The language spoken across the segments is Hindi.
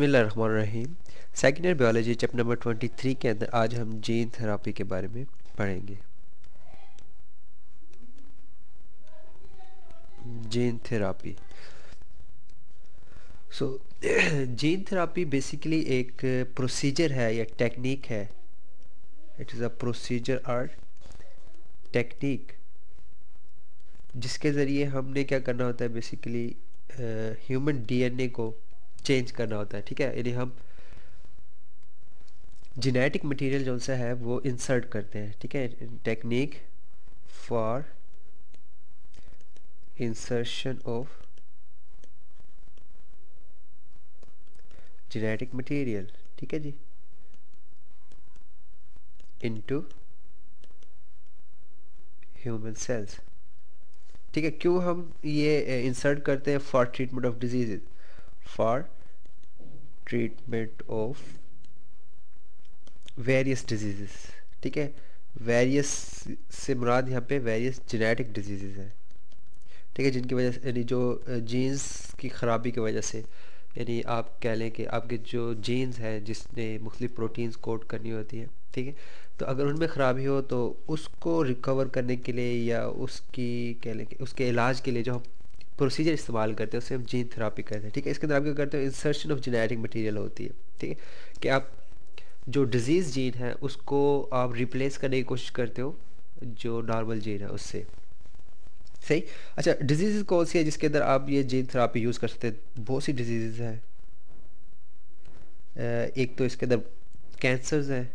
बिसमीम second year biology chapter number twenty three के अंदर आज हम जीन थेरापी के बारे में पढ़ेंगे। Gene therapy so so, gene therapy basically एक प्रोसीजर है या टेक्निक है। इट इज़ अ प्रोसीजर और टेक्निक जिसके ज़रिए हमने क्या करना होता है बेसिकली ह्यूमन डीएनए को चेंज करना होता है, ठीक है? यानी हम जेनेटिक मटेरियल जो सा है, वो इंसर्ट करते हैं, ठीक है? Technique for insertion of genetic material ठीक है जी? इनटू ह्यूमन सेल्स ठीक है, क्यों हम ये इंसर्ट करते हैं for treatment of diseases for treatment of various disease ठीक है? वेरियस से मुराद यहाँ पे वेरियस जेनेटिक डिज़ीज़ हैं, ठीक है? जिनकी वजह से, यानी जो जीन्स की ख़राबी की वजह से, यानी आप कह लें कि आपके जो जीन्स हैं, जिसने मुख्तलिफ़ प्रोटीन्स कोड करनी होती हैं, ठीक है? तो अगर उनमें ख़राबी हो तो उसको रिकवर करने के लिए या उसकी, कह लें कि उसके इलाज के लिए जो हम प्रोसीजर इस्तेमाल करते हैं उससे हम जीन थेरापी करते हैं, ठीक है? इसके अंदर आप क्या करते हो इंसर्शन ऑफ़ जेनेटिक मटेरियल होती है, ठीक है? कि आप जो डिज़ीज़ जीन है, उसको आप रिप्लेस करने की कोशिश करते हो, जो नॉर्मल जीन है उससे। सही? अच्छा डिज़ीज़ कौन सी है जिसके अंदर आप ये जीन थेरापी यूज़ कर सकते हैं? बहुत सी डिज़ीज़ हैं। एक तो इसके अंदर कैंसर्स हैं।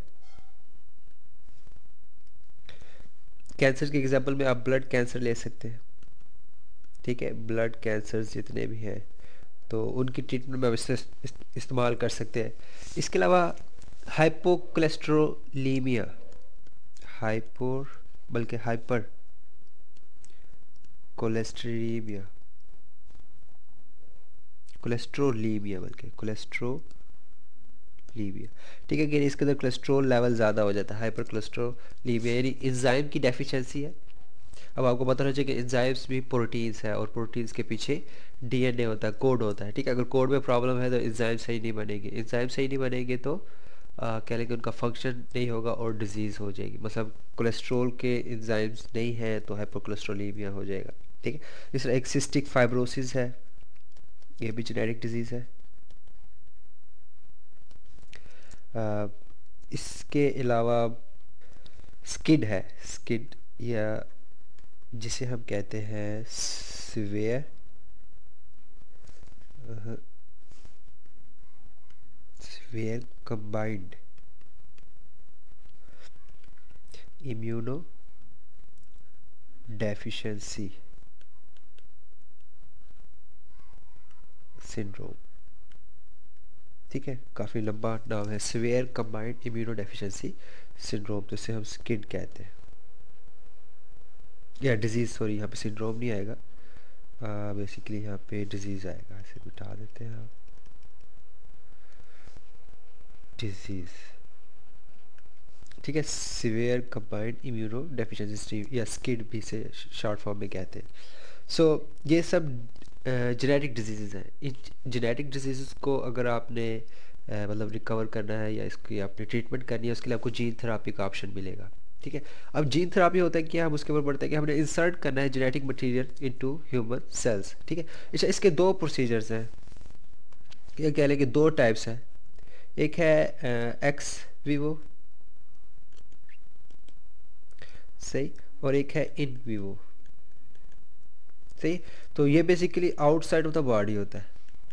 कैंसर के एग्ज़ाम्पल में आप ब्लड कैंसर ले सकते हैं। ठीक है ब्लड कैंसर जितने भी हैं तो उनकी ट्रीटमेंट में इससे इस्तेमाल कर सकते हैं। इसके अलावा हाइपोकोलेस्ट्रोलीमिया हाइपोर बल्कि हाइपर कोलेस्ट्रीमिया कोलेस्ट्रोलीमिया बल्कि कोलेस्ट्रोलीमिया ठीक है, कि इसके अंदर कोलेस्ट्रोल लेवल ज़्यादा हो जाता है हाइपर कोलेस्ट्रोलीमिया यानी इंजाइम की डेफिशिएंसी है। अब आपको पता होना चाहिए कि इंजाइम्स भी प्रोटीन्स है और प्रोटीन्स के पीछे डीएनए होता है कोड होता है ठीक है? अगर कोड में प्रॉब्लम है तो इंजाइम सही नहीं बनेंगे। इंजाइम सही नहीं बनेंगे तो कह लेंगे उनका फ़ंक्शन नहीं होगा और डिज़ीज़ हो जाएगी। मतलब कोलेस्ट्रोल के इंजाइम्स नहीं है तो हाइपोकोलेस्ट्रोलीमिया हो जाएगा ठीक है? इस तरह एक सिस्टिक फाइब्रोसिस है ये भी जेनेटिक डिज़ीज़ है। आ, इसके अलावा स्किड है स्किड या जिसे हम कहते हैं severe severe combined immunodeficiency syndrome. ठीक है, काफ़ी लंबा नाम है। Severe combined immuno deficiency syndrome इसे हम स्किड कहते हैं। या डिज़ीज़ सॉरी यहाँ पे सिंड्रोम नहीं आएगा। बेसिकली यहाँ पे डिज़ीज़ आएगा इसे मिटा देते हैं आप। डिज़ीज़ ठीक है सिवियर कंबाइंड इम्यूनो डेफिशिएंसी या स्किड भी से शॉर्ट फॉर्म में कहते हैं। सो so, ये सब जेनेटिक डिज़ीज़ हैं। इन जेनेटिक डिज़ीज़ को अगर आपने मतलब रिकवर करना है या इसकी आपने ट्रीटमेंट करनी है उसके लिए आपको जीन थेरापी का ऑप्शन मिलेगा। ठीक है? अब जीन थेरापी होता है क्या हम उसके ऊपर पढ़ते हैं कि हमने इंसर्ट करना है genetic material into human cells ठीक है? अच्छा इसके दो प्रोसीजर्स हैं। ये कह लें कि दो टाइप्स हैं। एक है एक्स वीवो सही? और एक है इन वीवो सही? तो ये basically outside of the body होता है।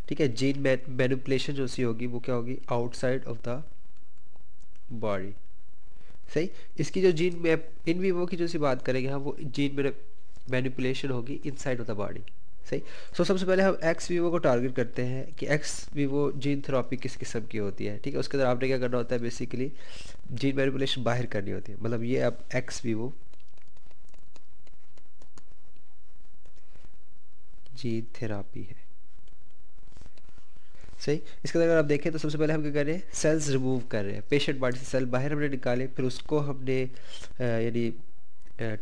ठीक है? जीन मैनिपुलेशन जो सी होगी, वो क्या होगी? आउटसाइड ऑफ़ द बॉडी सही? इसकी जो जीन मैप इन वीवो की जो सी बात करेंगे हम वो जीन में मैनिपुलेशन होगी इनसाइड ऑफ़ द बॉडी सही? सो so, सबसे पहले हम एक्स वीवो को टारगेट करते हैं कि एक्स वीवो जीन थेरापी किस किस्म की होती है ठीक है? उसके अंदर आपने क्या करना होता है बेसिकली जीन मैनिपुलेशन बाहर करनी होती है। मतलब ये अब एक्स वीवो जीन थेरापी है। सही? इसके अगर आप देखें तो सबसे पहले हम क्या कर रहे हैं? सेल्स रिमूव कर रहे हैं। पेशेंट बॉडी से सेल बाहर हमने निकाले, फिर उसको हमने यानी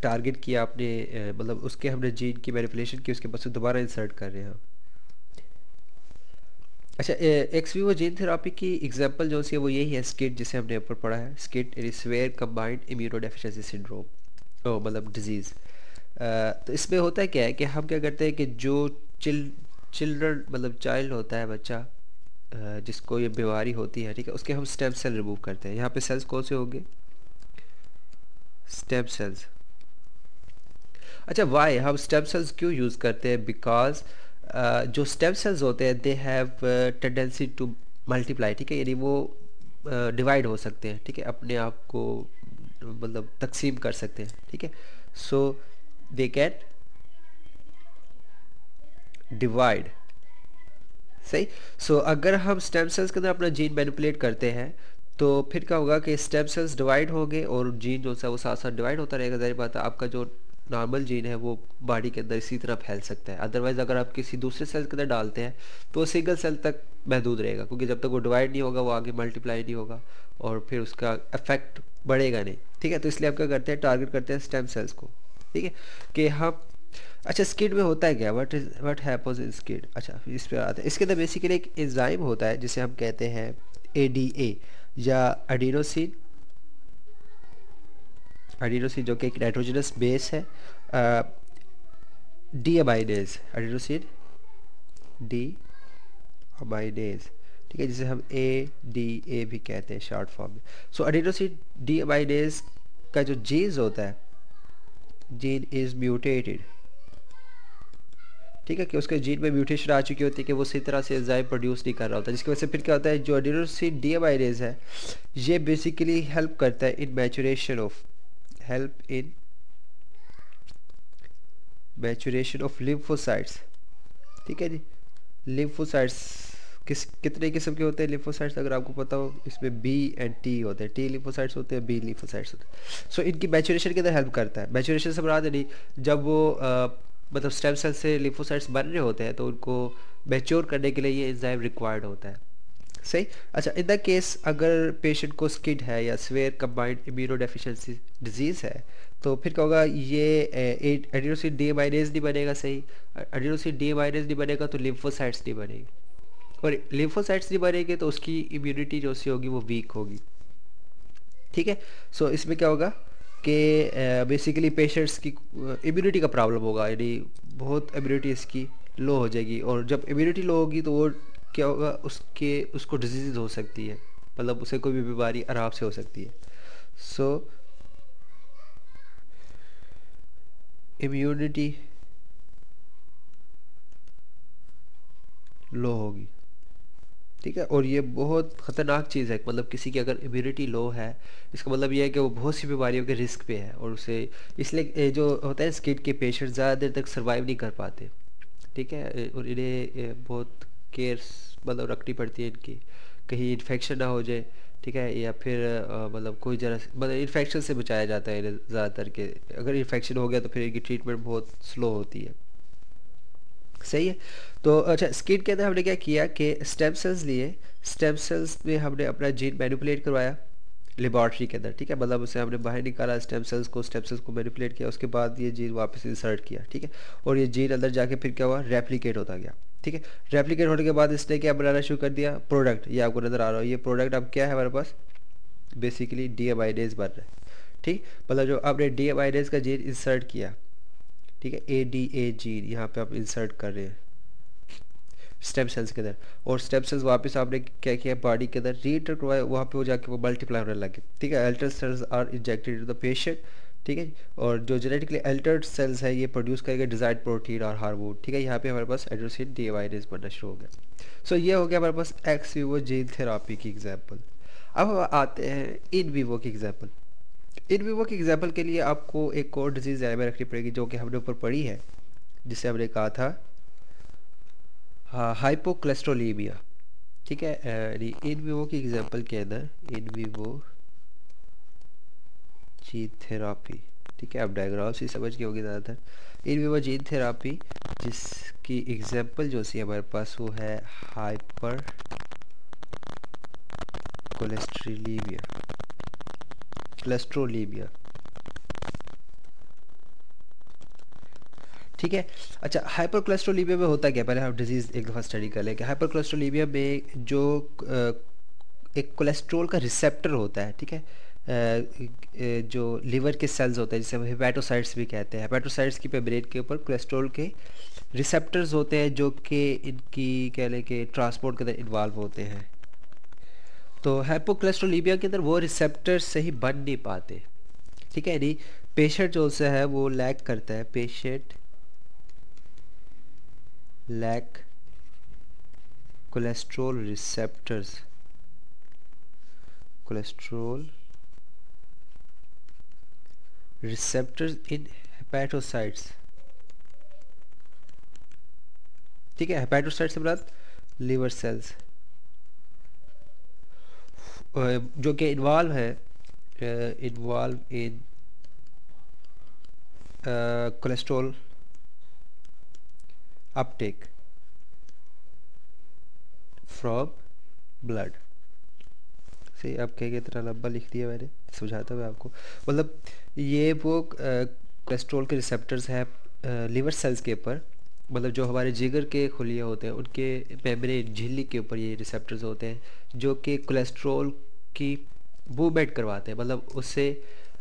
टारगेट किया आपने मतलब उसके हमने जीन की मैनिपुलेशन की, उसके बाद दोबारा इंसर्ट कर रहे हैं अच्छा एक्स वीवो जीन थेरापी की एग्जांपल जो सी है वो यही है स्किट जिसे हमने ऊपर पढ़ा है। SCID it severe combined immunodeficiency syndrome ओ मतलब डिज़ीज़ तो इसमें होता है क्या है कि हम क्या करते हैं कि जो चिल चिल्ड्रन मतलब चाइल्ड होता है बच्चा जिसको ये बीमारी होती है ठीक है उसके हम स्टेम सेल रिमूव करते हैं। यहाँ पे सेल्स कौन से होंगे? स्टेम सेल्स अच्छा वाई हम स्टेम सेल्स क्यों यूज़ करते हैं? बिकॉज़ जो स्टेम सेल्स होते हैं they have tendency to multiply ठीक है? यानी वो डिवाइड uh, हो सकते हैं ठीक है? अपने आप को मतलब तकसीम कर सकते हैं ठीक है? सो दे कैन डिवाइड सही? सो so, अगर हम स्टेम सेल्स के अंदर अपना जीन मैनिपुलेट करते हैं तो फिर क्या होगा कि स्टेम सेल्स डिवाइड होंगे और जीन जो है वो साथ साथ डिवाइड होता रहेगा। जारी बात है आपका जो नॉर्मल जीन है वो बॉडी के अंदर इसी तरह फैल सकता है। अदरवाइज़ अगर आप किसी दूसरे सेल के अंदर डालते हैं तो सिंगल सेल तक महदूद रहेगा क्योंकि जब तक वो डिवाइड नहीं होगा वो आगे मल्टीप्लाई नहीं होगा और फिर उसका इफ़ेक्ट बढ़ेगा नहीं। ठीक है? तो इसलिए आप क्या करते हैं टारगेट करते हैं स्टेम सेल्स को। ठीक है? कि हम अच्छा स्किड में होता है क्या? What is what happens in SCID अच्छा इस पर आता है। इसके अंदर बेसिकली एक एंजाइम होता है, जिसे हम कहते हैं ए डी ए या अडीनोसिन अडीनोसिन जो कि एक नाइट्रोजनस बेस है deaminase adenosine deaminase ठीक है, जिसे हम ए डी ए भी कहते हैं शॉर्ट फॉर्म में। सो अडीनोसिन डी अमाइनेज का जो जीन्स होता है जीन इज़ म्यूटेटेड ठीक है कि उसके जीन में म्यूटेशन आ चुकी होती है कि वो सही तरह से एंजाइम प्रोड्यूस नहीं कर रहा होता जिसकी वजह से फिर क्या होता है जो एडिनोसिन डीएमाइनेज है ये बेसिकली हेल्प करता है in maturation of help in maturation of lymphocytes ठीक है जी? लिम्फोसाइट्स किस कितने किस्म के होते हैं लिम्फोसाइट्स अगर आपको पता हो इसमें बी एंड टी होते हैं। टी लिम्फोसाइट्स होते हैं बी लिम्फोसाइट्स होते हैं। सो so, इनकी मैचुरेशन के अंदर हेल्प करता है। मैचुरेशन से बना नहीं जब वो मतलब स्टेम सेल से लिम्फोसाइट्स बन रहे होते हैं तो उनको मैच्योर करने के लिए ये एंजाइम रिक्वायर्ड होता है। सही? अच्छा इन द केस अगर पेशेंट को स्किड है या severe combined immuno deficiency disease है तो फिर क्या होगा? ये एडिनोसिन डी माइनेज नहीं बनेगा, सही? एडिनोसिन डी माइनेज नहीं बनेगा तो लिम्फोसाइट्स नहीं बनेगी। और लिम्फोसाइट्स नहीं बनेंगे तो उसकी इम्यूनिटी जो सी होगी, वो वीक होगी। ठीक है? सो इसमें क्या होगा? कि बेसिकली पेशेंट्स की इम्यूनिटी का प्रॉब्लम होगा, यानी बहुत इम्यूनिटी इसकी लो हो जाएगी। और जब इम्यूनिटी लो होगी तो वो क्या होगा, उसके, उसको डिज़ीज़ हो सकती है। मतलब उसे कोई भी बीमारी आराम से हो सकती है। सो इम्यूनिटी लो होगी। ठीक है? और ये बहुत ख़तरनाक चीज़ है मतलब किसी की अगर इम्यूनिटी लो है, इसका मतलब ये है कि वो बहुत सी बीमारियों के रिस्क पे है और उसे इसलिए जो होता है स्किड के पेशेंट ज़्यादा देर तक सर्वाइव नहीं कर पाते। ठीक है? और इन्हें बहुत केयर मतलब रखनी पड़ती है इनकी। कहीं इन्फेक्शन ना हो जाए, ठीक है? या फिर मतलब कोई जरा मतलब इन्फेक्शन से बचाया जाता है इन्हें ज़्यादातर के। अगर इन्फेक्शन हो गया तो फिर इनकी ट्रीटमेंट बहुत स्लो होती है। सही है। तो अच्छा स्किन के अंदर हमने क्या किया कि स्टेम सेल्स लिए स्टेम सेल्स में हमने अपना जीन मैनिपुलेट करवाया लेबॉर्ट्री के अंदर, ठीक है? मतलब उसे हमने बाहर निकाला स्टेम सेल्स को स्टेम सेल्स को मैनिपुलेट किया, उसके बाद ये जीन वापस इंसर्ट किया, ठीक है? और ये जीन अंदर जाके फिर क्या हुआ? रेप्लीकेट होता गया, ठीक है? रेप्लीकेट होने के बाद इसने क्या बनाना शुरू कर दिया? प्रोडक्ट ये आपको नज़र आ रहा हो। ये प्रोडक्ट अब क्या है हमारे पास? बेसिकली डी एम बन रहा है, ठीक? मतलब जो आपने डी एम का जीन इंसर्ट किया ठीक है? ए डी ए जी यहाँ पे आप इंसर्ट कर रहे हैं। स्टेम सेल्स के अंदर। और स्टेम सेल्स वापस आपने क्या किया? बॉडी के अंदर रीटर करवाया। वहाँ पे वो जाके वो मल्टीप्लाई होने लगे। ठीक है? Alter cells are injected to the patient ठीक है? और जो जेनेटिकली अल्टर्ड सेल्स है, ये प्रोड्यूस करेगा डिजाइड प्रोटीन और हार्मोन ठीक है? यहाँ पे हमारे पास एड्रोसिन डी वायरस बनना शुरू हो गया। सो ये हो गया हमारे पास एक्स वीवो जीन थेरापी की एग्ज़ाम्पल अब हम आते हैं इन वीवो की एग्ज़ाम्पल इन वीवो के एग्ज़ाम्पल के लिए आपको एक और डिज़ीज़ ध्यान में रखनी पड़ेगी जो कि हमने ऊपर पढ़ी है, जिसे हमने कहा था हाइपोक्लेस्ट्रोलीमिया ठीक है? यानी इन वीवो की एग्ज़ाम्पल के अंदर, इन वीवो जीन थेरापी ठीक है? आप डायग्राम से समझ के होगी ज़्यादातर। इन वीवो जीन थेरापी जिसकी एग्ज़ाम्पल जो सी हमारे पास वो है हाइपर कोलेस्ट्रोलीमिया कोलेस्ट्रोलीमिया ठीक है? अच्छा हाइपर कोलेस्ट्रोलीमिया में होता क्या? पहले हम डिज़ीज़ एक दफ़ा स्टडी कर लेंगे हाइपर कोलेस्ट्रोलीमिया में जो एक कोलेस्ट्रोल का रिसेप्टर होता है, ठीक है? जो लीवर के सेल्स होते हैं, जिसे हम हेपेटोसाइट्स भी कहते हैं। हेपेटोसाइट्स की पेब्रेट के ऊपर कोलेस्ट्रोल के रिसेप्टर्स होते हैं, जो कि इनकी कह लें कि ट्रांसपोर्ट के अंदर इन्वॉल्व होते हैं। तो हाइपोकोलेस्ट्रोलीमिया के अंदर वो रिसेप्टर सही बन नहीं पाते। ठीक है, यानी पेशेंट जो से है, वो लैक करता है। Patient lack cholesterol receptors cholesterol receptors in hepatocytes ठीक है हेपेटोसाइट से मतलब लीवर सेल्स जो कि इन्वॉल्व है involve in cholesterol uptake from blood से अब कह के इतना लंबा लिख दिया मैंने, समझाता हूँ आपको। मतलब ये वो कोलेस्ट्रॉल के रिसेप्टर्स हैं लिवर सेल्स के ऊपर। मतलब जो हमारे जिगर के खुलिए होते हैं, उनके मेम्ब्रेन झिल्ली के ऊपर ये रिसेप्टर्स होते हैं, जो कि कोलेस्ट्रॉल की मूवमेंट करवाते हैं मतलब उससे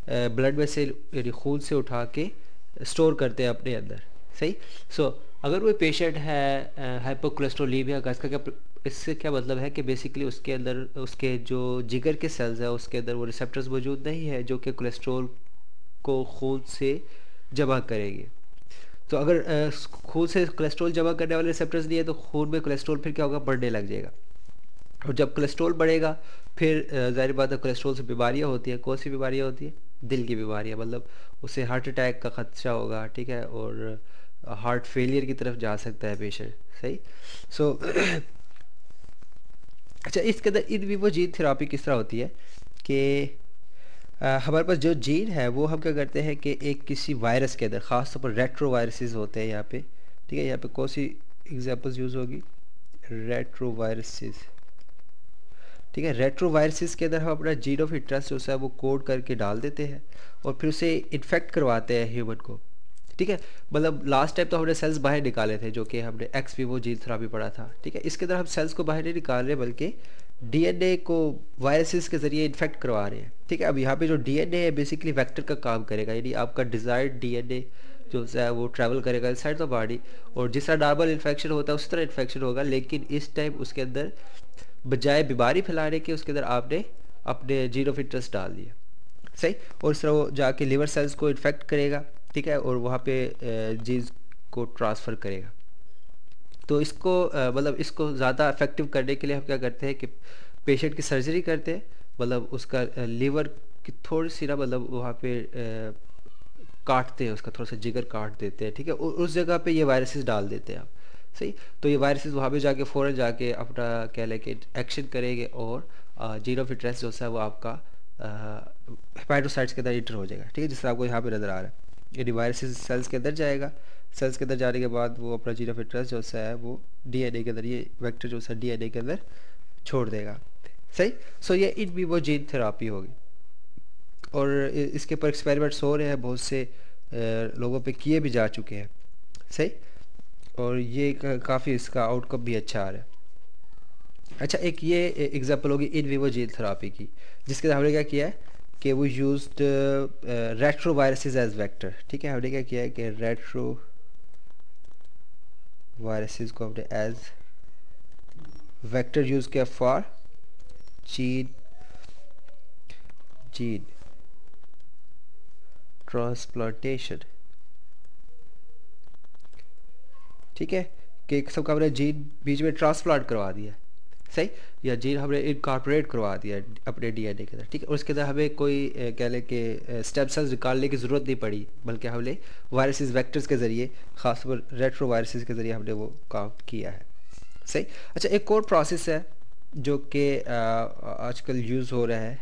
ब्लड में से यानी खून से उठा के स्टोर करते हैं अपने अंदर सही? सो so, अगर कोई पेशेंट है हाइपोकोलेस्ट्रोलीमिया का इसका क्या इससे क्या मतलब है कि बेसिकली उसके अंदर उसके जो जिगर के सेल्स हैं उसके अंदर वो रिसेप्टर्स मौजूद नहीं है जो कि कोलेस्ट्रोल को खून से जमा करेंगे। तो अगर खून से कोलेस्ट्रॉल जमा करने वाले रिसेप्टर्स नहीं है तो खून में कोलेस्ट्रॉल फिर क्या होगा? बढ़ने लग जाएगा। और जब कोलेस्ट्रॉल बढ़ेगा फिर ज़ाहिर बात है कोलेस्ट्रॉल से बीमारियाँ होती हैं। कौन सी बीमारियाँ होती हैं? दिल की बीमारियाँ। मतलब उसे हार्ट अटैक का खदशा होगा ठीक है? और हार्ट फेलियर की तरफ़ जा सकता है पेशेंट सही? सो so, अच्छा इसके अंदर इन विवो जीन थेरापी किस तरह होती है? कि हमारे पास जो जीन है वो हम क्या करते हैं कि एक किसी वायरस के अंदर ख़ास तौर पर रेट्रो वायरसेस होते हैं यहाँ पे ठीक है? यहाँ पे कौन सी एग्जांपल्स यूज़ होगी? रेट्रो वायरसेस ठीक है रेट्रो वायरसेस के अंदर हम अपना जीन ऑफ़ इंटरेस्ट जो है वो कोड करके डाल देते हैं और फिर उसे इन्फेक्ट करवाते हैं ह्यूमन को। ठीक है मतलब लास्ट टाइम तो हमने सेल्स बाहर निकाले थे, जो कि हमने एक्स वीवो जीन थेरापी पढ़ा था। ठीक है, इसके अंदर हम सेल्स को बाहर नहीं निकाल रहे, बल्कि डीएनए को वायरसेस के ज़रिए इन्फेक्ट करवा रहे हैं। ठीक है, अब यहाँ पे जो डीएनए है बेसिकली वेक्टर का काम करेगा, यानी आपका डिज़ायर्ड डीएनए जो है वो ट्रैवल करेगा इन साइड द बॉडी और जिस तरह नॉर्मल इन्फेक्शन होता है, उस तरह इन्फेक्शन होगा, लेकिन इस टाइम उसके अंदर बजाय बीमारी फैलाने के उसके अंदर आपने अपने ज़ीरो ऑफ़ इंटरेस्ट डाल दिया। सही? और इस वो जाके लिवर सेल्स को इन्फेक्ट करेगा, ठीक है? और वहाँ पे जीन्स को ट्रांसफ़र करेगा। तो इसको मतलब इसको ज़्यादा इफ़ेक्टिव करने के लिए हम क्या करते हैं कि पेशेंट की सर्जरी करते हैं मतलब उसका लीवर की थोड़ी सी ना मतलब वहाँ पे काटते हैं, उसका थोड़ा सा जिगर काट देते हैं, ठीक है? उस जगह पे ये वायरसेस डाल देते हैं आप। सही तो ये वायरसेस वहाँ पे जाके फ़ौरन जाके अपना कह लें कि एक्शन करेंगे और ज़ीरो ऑफ़ इंटरेस्ट जो है वो आपका हेपाइटोसाइट्स के अंदर इंटर हो जाएगा। ठीक है? जिससे आपको यहाँ पे नज़र आ रहा है। यानी वायरसेस सेल्स के अंदर जाएगा सेल्स के अंदर जाने के बाद वो अपना जीन ऑफ़ इंटरेस्ट जो है वो डीएनए के अंदर, ये वैक्टर जो सा डीएनए के अंदर छोड़ देगा। सही? सो ये इन वो जीन थेरापी होगी। और इसके ऊपर एक्सपेरिमेंट्स हो रहे हैं, बहुत से लोगों पे किए भी जा चुके हैं। सही? और ये काफ़ी इसका आउटकम भी अच्छा आ रहा है। अच्छा एक ये एग्ज़ाम्पल होगी इन वीवो जीन थेरापी की, जिसके हमने क्या किया है कि वो use retroviruses as vector ठीक है? हमने क्या किया है कि रेट्रो वायरसेस को हमने एज वेक्टर यूज़ किया फॉर जीन जीन ट्रांसप्लांटेशन ठीक है, कि सबका हमने जीन बीच में ट्रांसप्लांट करवा दिया सही? या जीन हमने इनकॉर्पोरेट करवा दिया अपने डीएनए के अंदर। ठीक है उसके अंदर हमें कोई कह लें कि स्टेम सेल्स निकालने की ज़रूरत नहीं पड़ी, बल्कि हमने वायरसेस वेक्टर्स के ज़रिए खासकर रेट्रो वायरसेस के ज़रिए हमने वो काम किया है। सही? अच्छा एक और प्रोसेस है, जो कि आजकल यूज़ हो रहा है,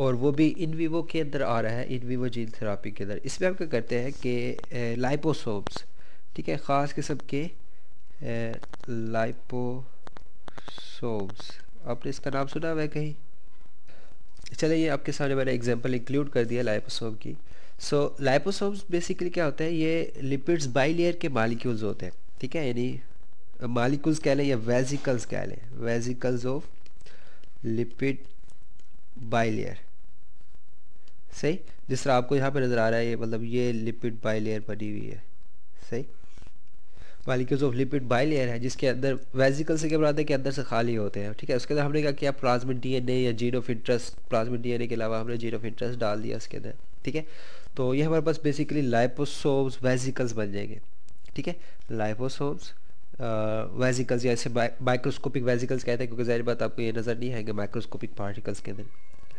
और वो भी इन वीवो के अंदर आ रहा है इन वीवो जीन थेरापी के अंदर। इसमें हम क्या करते हैं कि लाइपोसोम्स ठीक है, ख़ास किस्म के लाइपोसोम्स आपने इसका नाम सुना हुआ है कहीं? चलिए, ये आपके सामने मैंने एग्जांपल इंक्लूड कर दिया लाइपोसोम की। सो लाइपोसोम्स बेसिकली क्या होता है? ये लिपिड्स बाई लेयर के मालिक्यूल्स होते हैं, ठीक है? यानी मालिक्यूल्स कह लें या वेजिकल्स कह लें। Vesicles of lipid bi bilayer सही? जिस तरह आपको यहाँ पे नज़र आ रहा है, ये मतलब ये लिपिड बाइलेयर बनी हुई है। सही? मालिक्यूल्स ऑफ़ लिपिड बाइलेयर है, जिसके अंदर वेजिकल से क्या बनाते हैं? कि अंदर से खाली होते हैं, ठीक है? उसके अंदर हमने क्या किया? प्लाज्मिक डीएनए या gene of interest plasmid DNA के अलावा हमने जीन ऑफ़ इंटरेस्ट डाल दिया उसके अंदर, ठीक है? तो ये हमारे पास बेसिकली लाइपोसोम्स वेजिकल्स बन जाएँगे, ठीक है? लाइपोसोम्स वेजिकल्स या ऐसे माइक्रोस्कोपिक वेजिकल्स कहते हैं, क्योंकि ज़ाहिर बात आपको ये नज़र नहीं आएँगे माइक्रोस्कोपिक पार्टिकल्स के अंदर।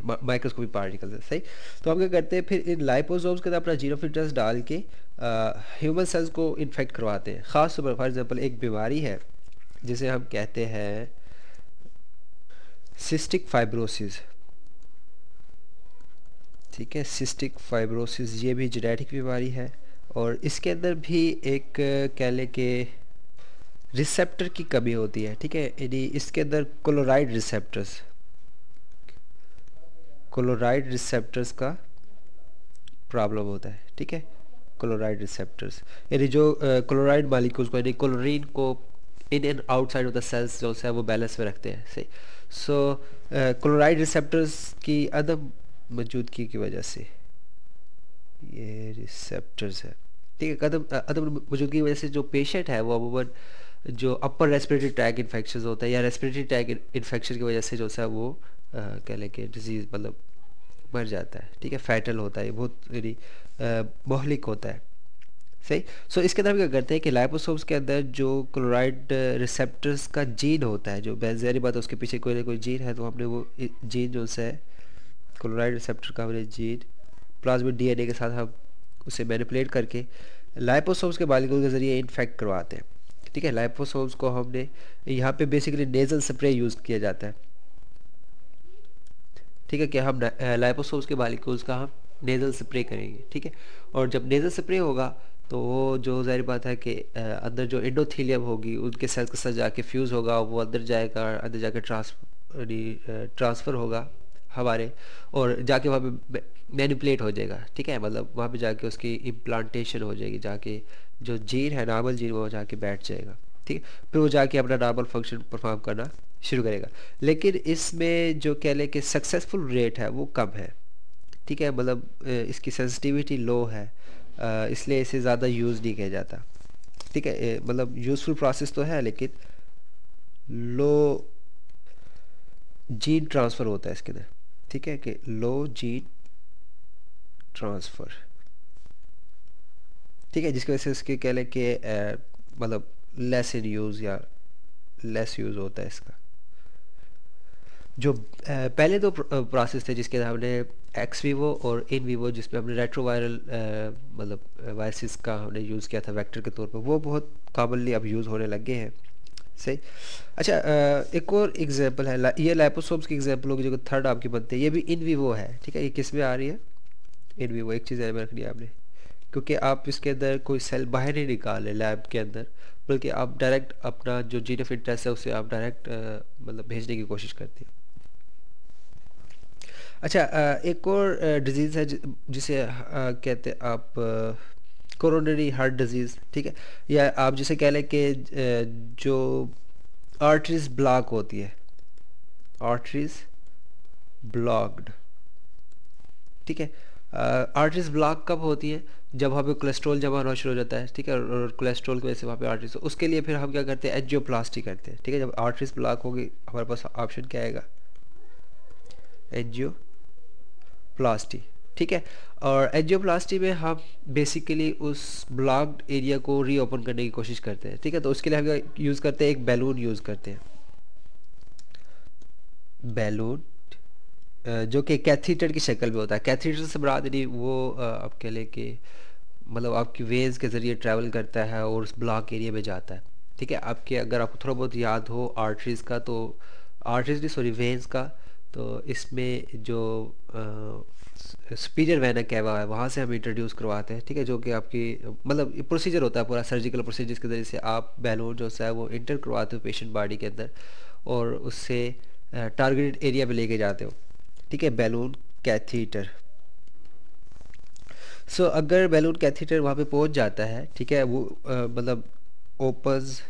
माइक्रोस्कोपिक पार्टिकल है सही तो हम क्या करते हैं, फिर इन लाइपोसोम्स के अंदर अपना ज़ीरो फिटर्स डाल के ह्यूमन सेल्स को इन्फेक्ट करवाते हैं। ख़ास तौर पर फॉर एग्जांपल एक बीमारी है, जिसे हम कहते हैं सिस्टिक फाइब्रोसिस ठीक है सिस्टिक फाइब्रोसिस ये भी जेनेटिक बीमारी है, और इसके अंदर भी एक, कह लें कि रिसेप्टर की कमी होती है, ठीक है? यानी इसके अंदर क्लोराइड रिसेप्टर्स क्लोराइड रिसेप्टर्स का प्रॉब्लम होता है, ठीक है? क्लोराइड रिसेप्टर्स यानी जो क्लोराइड मालिक्यूल्स को, यानी क्लोरीन को in and outside of the cells जो है, वो बैलेंस में रखते हैं, सही? सो क्लोराइड रिसेप्टर्स की अदम मौजूदगी की वजह से ये रिसेप्टर्स है। ठीक है, कदम अदम मौजूदगी की वजह से जो पेशेंट है, वो अमूमन जो अपर रेस्पिरेटरी टैग इन्फेक्शन होता है, या रेस्पिरेटरी टैग इन्फेक्शन की वजह से जो है, वो कह लें कि डिज़ीज़ मतलब मर जाता है। ठीक है फैटल होता है बहुत यानी मोहलिक होता है। सही? सो so, इसके अंदर क्या करते हैं कि लाइपोसोम्स के अंदर जो क्लोराइड रिसेप्टर्स का जीन होता है जो बेजहरी बात है उसके पीछे कोई ना कोई जीन है तो हमने वो जीन जो है क्लोराइड रिसेप्टर का हमने जीन प्लाज्मिक डीएनए के साथ हम उसे मैनिपुलेट करके लाइपोसोम्स के बालिकों के ज़रिए इन्फेक्ट करवाते हैं। ठीक है लाइपोसोम्स को हमने यहाँ पे बेसिकली नेजल स्प्रे यूज़ किया जाता है। ठीक है, कि हम लाइपोसोम्स के बालिकोल्स का हम नेजल स्प्रे करेंगे, ठीक है? और जब नेजल स्प्रे होगा तो वो जो ज़ाहिर बात है कि अंदर जो एंडोथीलियम होगी, उनके सेल्स के साथ जाके फ्यूज़ होगा, वो अंदर जाएगा, अंदर जाके ट्रांसफ़र ट्रांसफ़र होगा हमारे, और जाके वहाँ पे मैनिपुलेट हो जाएगा, ठीक है? मतलब वहाँ पे जाके उसकी इम्प्लांटेशन हो जाएगी, जाके जो जीन है नॉर्मल जीन वो जाके बैठ जाएगा, ठीक है? फिर वो जाके अपना नॉर्मल फ़ंक्शन परफॉर्म करना शुरू करेगा। लेकिन इसमें जो कह लें कि सक्सेसफुल रेट है, वो कम है। ठीक है? मतलब इसकी सेंसिटिविटी लो है। इसलिए इसे ज़्यादा यूज़ नहीं किया जाता। ठीक है? मतलब यूज़फुल प्रोसेस तो है, लेकिन लो जीन ट्रांसफ़र होता है इसके अंदर। ठीक है? कि लो जीन ट्रांसफ़र ठीक है? जिसकी वजह से इसके कह लें कि मतलब लेस इन यूज़ या लेस यूज़ होता है इसका। जो पहले दो प्रोसेस थे जिसके अंदर हमने एक्स वीवो और इन वीवो जिसमें हमने रेट्रोवायरल मतलब वायरसिस का हमने यूज़ किया था वेक्टर के तौर पर वो बहुत कॉमनली अब यूज़ होने लग गए हैं। सही? अच्छा एक और एग्जांपल है ये लाइपोसोम्स की एग्जांपल होगी जो कि थर्ड आपकी बनती है, ये भी इन वीवो है, ठीक है? ये किसमें आ रही है? इन वीवो एक चीज़ में रखनी है आपने। क्योंकि आप इसके अंदर कोई सेल बाहर नहीं निकाले लैब के अंदर, बल्कि आप डायरेक्ट अपना जो जीन ऑफ़ इंटरेस्ट है, उसे आप डायरेक्ट मतलब भेजने की कोशिश करते हैं। अच्छा एक और डिज़ीज़ है जिसे कहते हैं आप कोरोनरी हार्ट डिज़ीज़ ठीक है? या आप जिसे कह लें कि जो आर्टरीज ब्लॉक होती है आर्टरीज ब्लॉक्ड ठीक है? आर्टरीज ब्लॉक कब होती है? जब वहाँ पे कोलेस्ट्रॉल जमा होना शुरू हो जाता है, ठीक है? और कोलेस्ट्रॉल की वजह से वहाँ पे आर्टरीज उसके लिए फिर हम क्या करते हैं? एंजियोप्लास्टी करते हैं, ठीक है? जब आर्टरीज ब्लॉक होगी, हमारे पास ऑप्शन क्या आएगा? एंजियो प्लास्टी ठीक है? और एंजियोप्लास्टी में हम बेसिकली उस ब्लॉक्ड एरिया को रीओपन करने की कोशिश करते हैं, ठीक है? तो उसके लिए हम यूज़ करते हैं, एक बैलून यूज़ करते हैं। बैलून जो कि कैथीटर की शक्ल में होता है। कैथीटर से बड़ा नहीं वो आप कह लें कि मतलब आपकी वेज के ज़रिए ट्रैवल करता है और उस ब्लॉक एरिया में जाता है, ठीक है? आपके अगर आपको थोड़ा बहुत याद हो आर्टरीज़ का तो आर्टरीज नहीं सॉरी वेन्स का तो इसमें जो सुपीरियर वैना कैवा है वहाँ से हम इंट्रोड्यूस करवाते हैं ठीक है? जो कि आपकी मतलब प्रोसीजर होता है पूरा सर्जिकल प्रोसीजर जिसके ज़रिए से आप बैलून जो है वो इंटर करवाते हो पेशेंट बॉडी के अंदर और उससे टारगेटेड एरिया पे लेके जाते हो ठीक है? बैलून कैथीटर सो so, अगर बैलून कैथीटर वहाँ पे पहुँच जाता है ठीक है? वो मतलब ओपन्स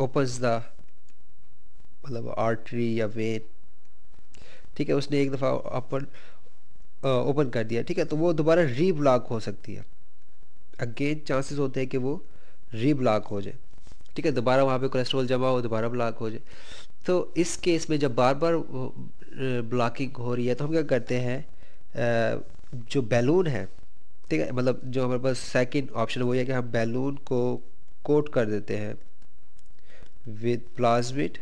ओपन्स द मतलब आर्टरी या वेन ठीक है, उसने एक दफ़ा ओपन ओपन कर दिया, ठीक है तो वो दोबारा री ब्लॉक हो सकती है। अगेन चांसेस होते हैं कि वो री ब्लॉक हो जाए, ठीक है, दोबारा वहाँ पे कोलेस्ट्रॉल जमा हो, दोबारा ब्लॉक हो जाए। तो इस केस में जब बार बार ब्लॉकिंग हो रही है तो हम क्या करते हैं जो बैलून है, ठीक है मतलब जो हमारे पास सेकंड ऑप्शन वो है कि हम बैलून को कोट कर देते हैं विद प्लाज्मिड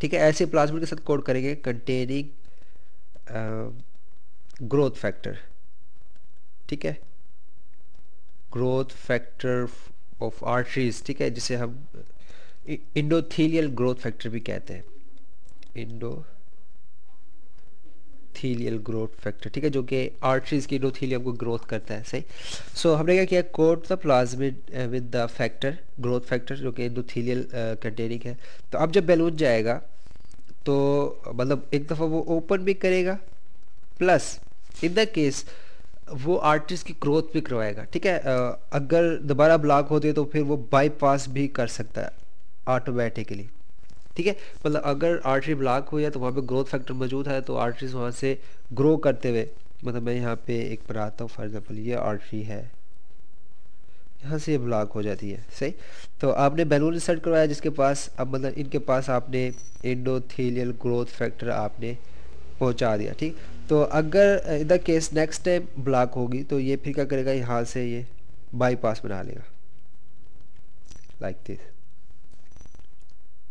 ठीक है, ऐसे प्लाज्मिड के साथ कोड करेंगे कंटेनिंग ग्रोथ फैक्टर ठीक है? ग्रोथ फैक्टर ऑफ़ आर्टरीज ठीक है, जिसे हम इंडोथीलियल ग्रोथ फैक्टर भी कहते हैं। इंडो थीलियल ग्रोथ फैक्टर ठीक है जो कि आर्टरीज की इंडोथीलियम को ग्रोथ करता है सही? सो so, हमने क्या किया? Coat the plasmid with the factor growth factor जो कि इंडोथीलियल कंटेनिंग है। तो अब जब बैलून जाएगा तो मतलब एक दफ़ा वो ओपन भी करेगा प्लस इन द केस वो आर्टिस्ट की ग्रोथ भी करवाएगा ठीक है? अगर दोबारा ब्लॉक होती तो फिर वो बाईपास भी कर सकता है ऑटोमेटिकली ठीक है? मतलब अगर आर्टरी ब्लॉक हुई है तो वहाँ पे ग्रोथ फैक्टर मौजूद है तो आर्टरीज वहाँ से ग्रो करते हुए मतलब मैं यहाँ पे एक बनाता हूँ फॉर एग्ज़ाम्पल ये आर्टरी है। यहाँ से ये ब्लॉक हो जाती है, सही? तो आपने बैलून इंसर्ट करवाया जिसके पास, अब मतलब इनके पास आपने इंडोथीलियल ग्रोथ फैक्टर आपने पहुँचा दिया, ठीक? तो अगर इधर केस नेक्स्ट टाइम ब्लॉक होगी तो ये फिर क्या करेगा? यहाँ से ये बाईपास बना लेगा। लाइक like दिस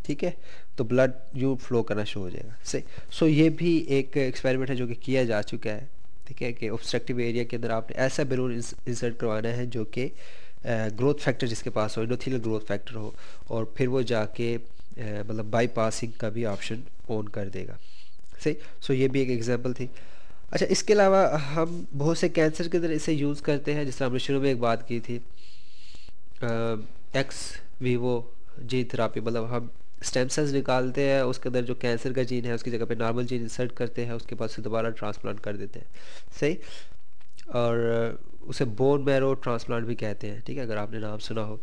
ठीक है? तो ब्लड यू फ्लो करना शुरू हो जाएगा। सही। सो ये भी एक एक्सपेरिमेंट है जो कि किया जा चुका है, ठीक है? कि ऑब्स्ट्रक्टिव एरिया के अंदर आपने ऐसा बैलून इंसर्ट करवाना है जो कि ग्रोथ फैक्टर जिसके पास हो इंडोथीलियल ग्रोथ फैक्टर हो, और फिर वो जाके मतलब बाईपासिंग का भी ऑप्शन ऑन कर देगा। सही? सो ये भी एक एग्ज़ाम्पल थी। अच्छा इसके अलावा हम बहुत से कैंसर के अंदर इसे यूज़ करते हैं जिस तरह हमने शुरू में एक बात की थी। एक्स वीवो जी थेरापी मतलब हम स्टेम सेल्स निकालते हैं, उसके अंदर जो कैंसर का जीन है, उसकी जगह पे नॉर्मल जीन इंसर्ट करते हैं, उसके बाद से दोबारा ट्रांसप्लांट कर देते हैं। सही? और उसे बोन मैरो ट्रांसप्लांट भी कहते हैं, ठीक है? अगर आपने नाम सुना हो।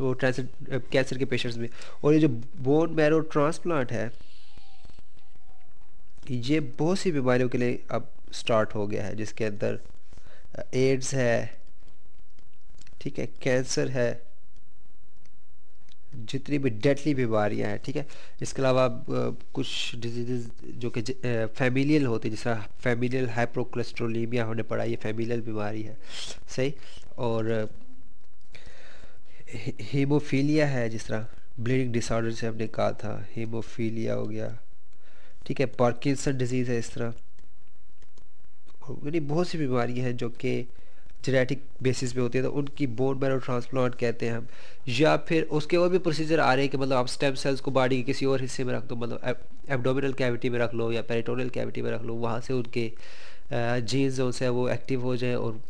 वो ट्रांसर कैंसर के पेशेंट्स में। और ये जो बोन मैरो ट्रांसप्लांट है, ये बहुत सी बीमारियों के लिए अब स्टार्ट हो गया है, जिसके अंदर एड्स है, ठीक है? कैंसर है जितनी भी डेडली बीमारियाँ हैं, ठीक है? इसके अलावा कुछ डिज़ीज़ जो कि फैमिलियल होती है जिस फैमिलियल हाइप्रोकोलेस्ट्रोलीमिया होने पड़ा, ये फैमिलियल बीमारी है, सही? और हीमोफीलिया है जिस तरह ब्लीडिंग डिसऑर्डर से हमने कहा था हीमोफीलिया हो गया, ठीक है? पार्किंसन डिज़ीज़ है, इस तरह। यानी बहुत सी बीमारियाँ हैं जो कि जेनेटिक बेसिस पे होती है तो उनकी बोन मैरो ट्रांसप्लांट कहते हैं हम। या फिर उसके और भी प्रोसीजर आ रहे हैं कि मतलब आप स्टेम सेल्स को बॉडी के किसी और हिस्से में रख दो मतलब एबडोमिनल कैविटी में रख लो या पेरिटोनियल कैविटी में रख लो वहाँ से उनके जीन्स जो है वो एक्टिव हो जाए और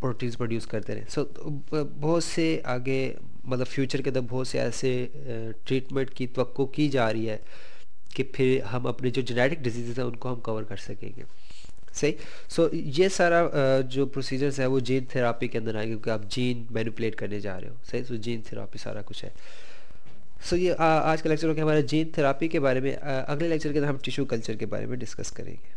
प्रोटीन्स प्रोड्यूस करते रहे। सो so, बहुत से आगे मतलब फ्यूचर के अंदर बहुत से ऐसे ट्रीटमेंट की तो की जा रही है कि फिर हम अपने जो जेनेटिक डिज़ीज़ हैं उनको हम कवर कर सकेंगे। सही? सो so, ये सारा जो प्रोसीजर्स है वो जीन थेरापी के अंदर आएँगे क्योंकि आप जीन मैनिपुलेट करने जा रहे हो। सही? सो so, जीन थेरापी सारा कुछ है। सो so, ये आ, आज का लेक्चर हो गया हमारा जीन थेरापी के बारे में आ, अगले लेक्चर के अंदर हम टिश्यू कल्चर के बारे में डिस्कस करेंगे।